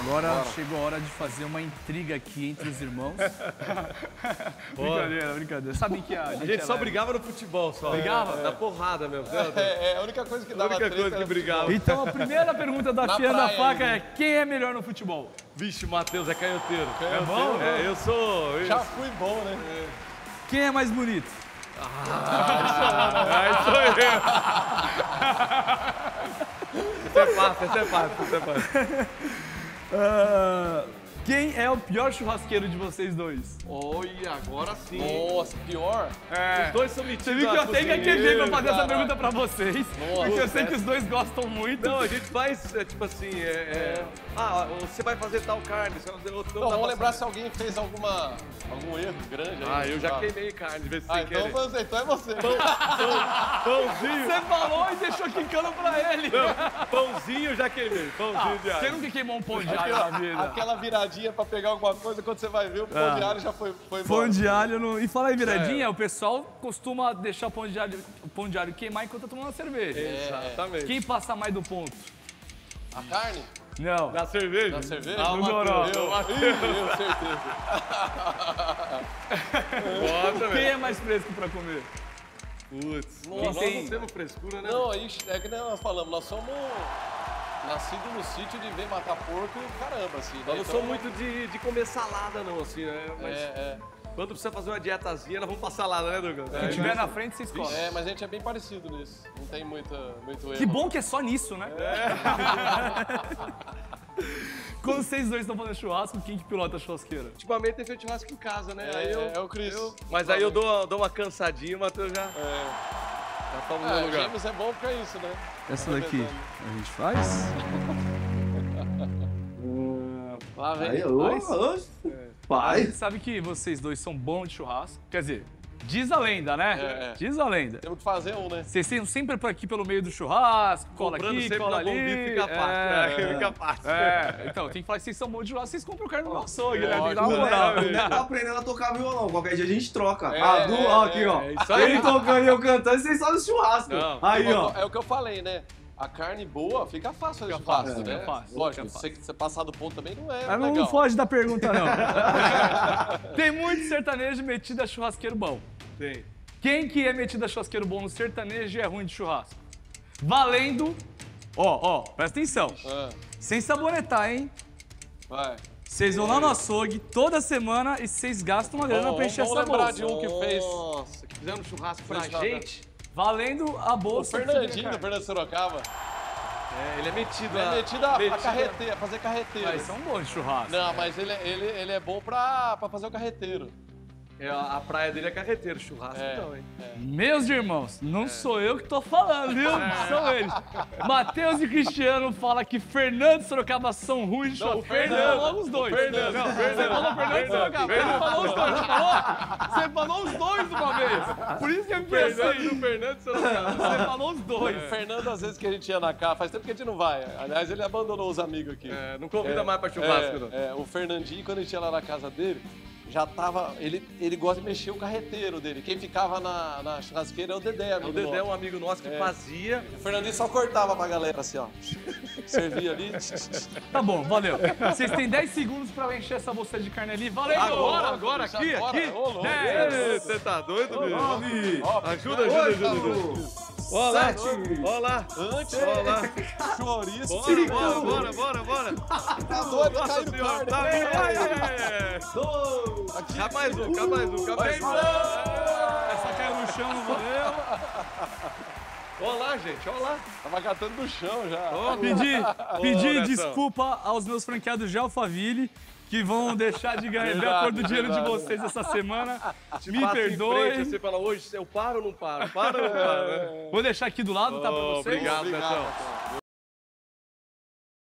Agora chegou a hora de fazer uma intriga aqui entre os irmãos. brincadeira, brincadeira. Sabem que a A gente, gente só é- brigava no futebol, só. Brigava? Na porrada mesmo. É, é a única coisa que A dava única treta coisa que brigava. Então a primeira pergunta da Fia da Faca ainda. é quem é melhor no futebol? Vixe, Matheus é canhoteiro. É bom? É, eu sou. eu- Já fui bom, né? Quem é mais bonito? Aí sou eu. Isso é fácil, isso é fácil, isso é fácil. Ah, quem é o pior churrasqueiro de vocês dois? Olha, agora sim. Nossa, pior. Os dois são metidos Você viu que eu até cozinha. gaguejei pra fazer essa cara. pergunta pra vocês. porque eu sei que os dois gostam muito. Não, a gente faz, é, tipo assim, é, é, Ah, você vai fazer tal carne, você vai fazer outro. Não, vamos lembrar se alguém fez alguma, algum erro grande aí. Ah, eu já churrasco. queimei carne, de vez em Ah, então, você, então é você. Pãozinho, Você falou e deixou quicando pra ele. pãozinho eu já queimei, pãozinho de Você nunca queimou um pão de alho na vida? Aquela viradinha pra pegar alguma coisa, quando você vai ver, o pão Ah. de alho já foi, foi Pão embora. de alho no... E fala aí, viradinha, o pessoal costuma deixar o pão de alho, o pão de alho queimar enquanto tá tomando cerveja. Exatamente. Quem passa mais do ponto? A carne? Não. Na cerveja? Na cerveja? Ah, o No goró. Eu, eu, certeza. Bota, Quem é mais fresco pra comer? Putz, Nossa. nós não temos frescura, né? Não, aí é que nem nós falamos, nós somos nascidos no sítio de ver matar porco caramba, assim. né? Nós não Então, somos muito de, de comer salada, não, assim, né? Mas É, é. quando precisa fazer uma dietazinha, nós vamos pra salada, né, Douglas? Se tiver na frente, você escolhe. É, mas a gente é bem parecido nisso. Não tem muita, muito erro. Que bom que é só nisso, né? Quando vocês dois estão fazendo churrasco, quem que pilota a churrasqueira? Ultimamente tem feito churrasco em casa, né? É, aí eu, é o Cris. eu- mas aí eu dou, dou uma cansadinha, o Matheus já, É. já no Ah, meu lugar. gêmeos é bom porque é isso, né? Essa daqui a gente faz? Lá vem. Aí, ô, Faz? ô, A Pai. gente sabe que vocês dois são bons de churrasco. Quer dizer, diz a lenda, né? É, é. Diz a lenda. Temos que fazer um, né? Vocês estão sempre por aqui pelo meio do churrasco, cola Comprando aqui, cola ali. bombinha fica fácil. É, né? Fica fácil. é. então, tem que falar que vocês são bons de churrasco, vocês compram carne no açougue, né? Tem que dar uma Lógico, moral. Tá aprendendo a tocar violão. Qualquer dia a gente troca. É, ah, Du, ó, aqui, ó. é isso aí. Ele tocando e eu cantando, e vocês só no churrasco. Não. Aí, ó. É o que eu falei, né? A carne boa fica fácil fazer churrasco, fácil, né? fica fácil, Lógico, fica se você passar do ponto também não é Mas não legal. foge da pergunta, não. tem muito sertanejo metido a churrasqueiro bom. Tem. Quem que é metido a churrasqueiro bom no sertanejo e é ruim de churrasco? Valendo. Ó, ó, presta atenção. Ah, Sem sabonetar, hein? vai. Vocês vão lá no açougue toda semana e vocês gastam uma grana Vamos- pra encher vamos essa lembrar bolsa. de um que fez. Nossa, que fizeram um churrasco pra gente. Valendo a O bolsa. que Fernandinho, do. Fernando Sorocaba. É, ele é metido Ele a... é metido a, metido a- carreteira, a fazer carreteiro. Mas são bons churrasco. Não, mas ele, ele, ele é bom pra, pra fazer o carreteiro. É, a, praia dele é carreteiro, churrasco É. então, hein? Meus irmãos, não sou eu que tô falando, viu? São eles. Matheus e Cristiano falam que Fernando e Sorocaba são ruins de Não, churrasco. o Fernando. falou os dois. Fernando. Não, você falou Fernando e Sorocaba. Você falou os dois, falou? Você falou os dois de uma vez. Por isso que eu Fernando pensei. do Fernando Sorocaba. Você falou os O dois. Fernando, às vezes que a gente ia na casa, faz tempo que a gente não vai. Aliás, ele abandonou os amigos aqui. É, não convida mais pra churrasco, é, não. é, o Fernandinho, quando a gente ia lá na casa dele, já tava. Ele, ele gosta de mexer o carreteiro dele. Quem ficava na, na churrasqueira é o Dedé, amigo O Dedé é um amigo nosso que É. fazia. O Fernandinho só cortava pra galera assim, ó. Servia ali. Tá bom, valeu. Vocês têm 10 segundos pra encher essa bolsa de carne ali. Valeu! Agora, agora, aqui, bora, aqui. ô, Você tá doido, bicho? Nove, Ajuda, ajuda, ajuda. ajuda. Olha lá, sete, olha lá. Antes, Olha lá. chouriço. Bora, bora, bora, bora, bora. Tá doido, Nossa senhora, tá vindo. Cá mais um, cá mais um, cá mais um. Essa caiu no chão, não valeu. Olha lá, gente, olha lá. Tava catando do chão já. Pedir, pedir Netão. desculpa aos meus franqueados de Alphaville que vão deixar de ganhar ver a cor do dinheiro de vocês essa semana. Te Me perdoe. frente, Você fala, hoje eu paro ou não paro? Para ou não paro? né? Vou deixar aqui do lado, tá pra vocês. Obrigado, Obrigado. Netão.